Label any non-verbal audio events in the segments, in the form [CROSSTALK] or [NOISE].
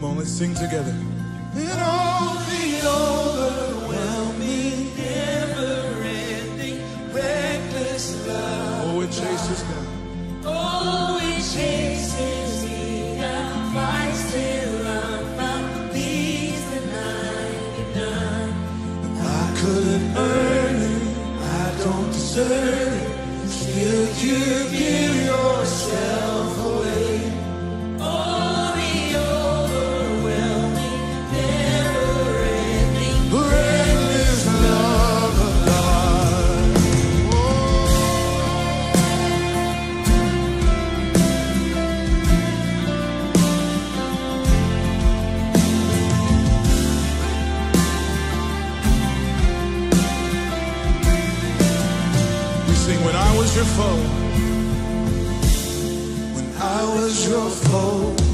Come on, let's sing together. All the overwhelming, never-ending, reckless love. Oh, it chases down. Oh, it chases me down, fights till I'm found, leaves the 99. I couldn't earn it, I don't deserve it. Still, you when I was your foe. When I was your foe,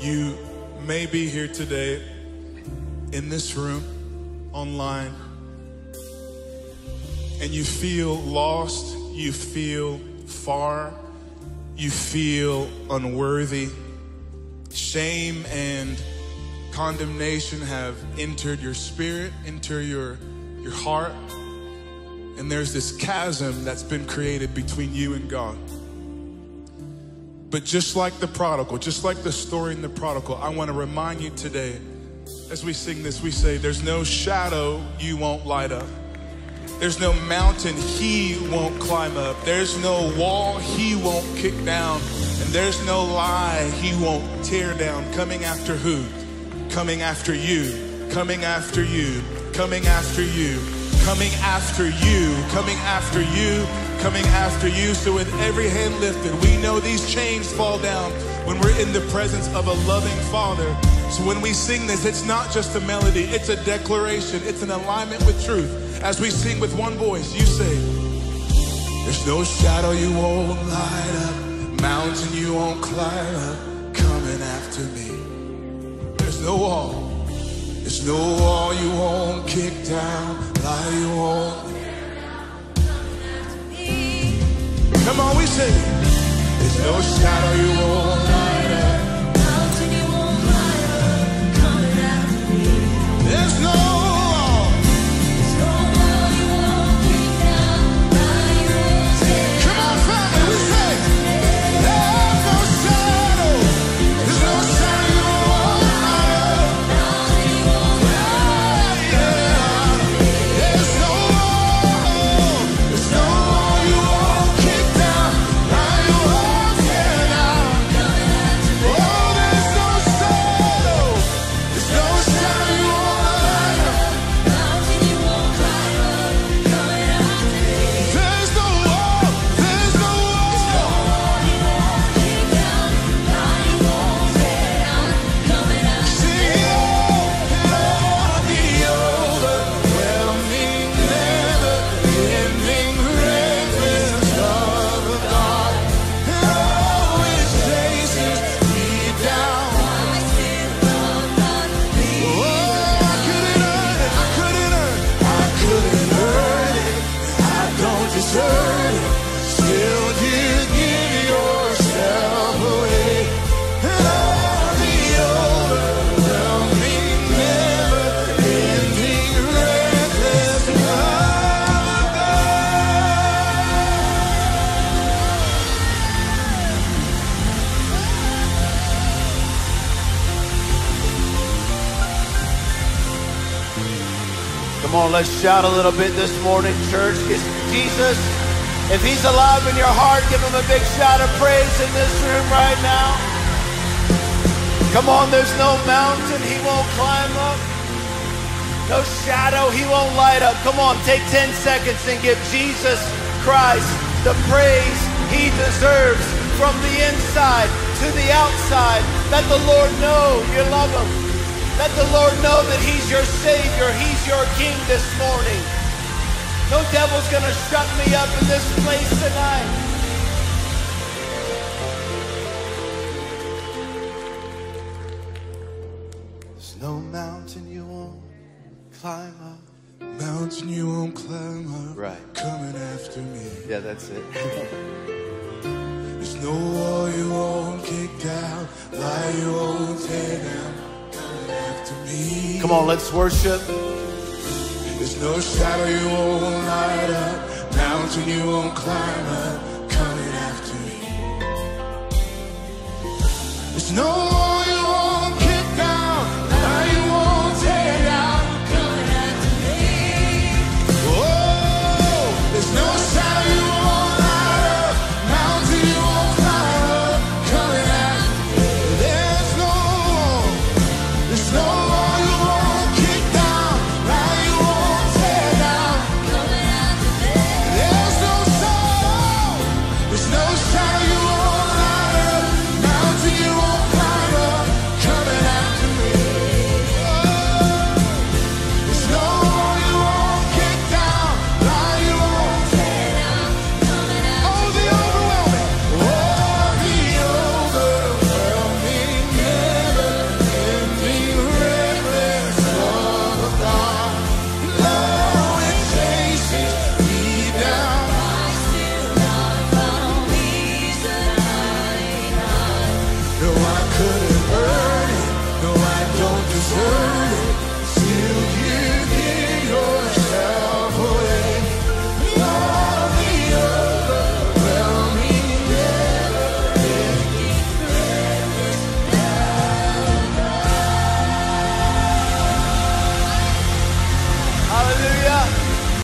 You may be here today in this room, online, and you feel lost, you feel far, you feel unworthy. Shame and condemnation have entered your spirit, enter your, your heart, and there's this chasm that's been created between you and God. But just like the prodigal, just like the story in the prodigal, I want to remind you today, as we sing this, we say, There's no shadow you won't light up. There's no mountain he won't climb up. There's no wall he won't kick down. And there's no lie he won't tear down. Coming after who? Coming after you. Coming after you. Coming after you. Coming after you. Coming after you. Coming after you. So with every hand lifted, we know these chains fall down when we're in the presence of a loving Father. So when we sing this, it's not just a melody, it's a declaration, it's an alignment with truth. As we sing with one voice, you say, There's no shadow you won't light up, mountain you won't climb up, coming after me. There's no wall, no wall you won't kick down, lie you won't. Come on, we sing. There's no shadow you won't Come on, let's shout a little bit this morning, church. Jesus, if he's alive in your heart, give him a big shout of praise in this room right now. Come on, there's no mountain he won't climb up. No shadow he won't light up. Come on, take 10 seconds and give Jesus Christ the praise he deserves from the inside to the outside. Let the Lord know you love him. Let the Lord know that he's your Savior. He's your King this morning. No devil's gonna shut me up in this place tonight. There's no mountain you won't climb up. Mountain you won't climb up. Right. Coming after me. Yeah, that's it. [LAUGHS] There's no wall you won't kick down. Lie you won't tear down. Come on, let's worship. There's no shadow you won't light up. Mountain you won't climb up. Coming after me. There's no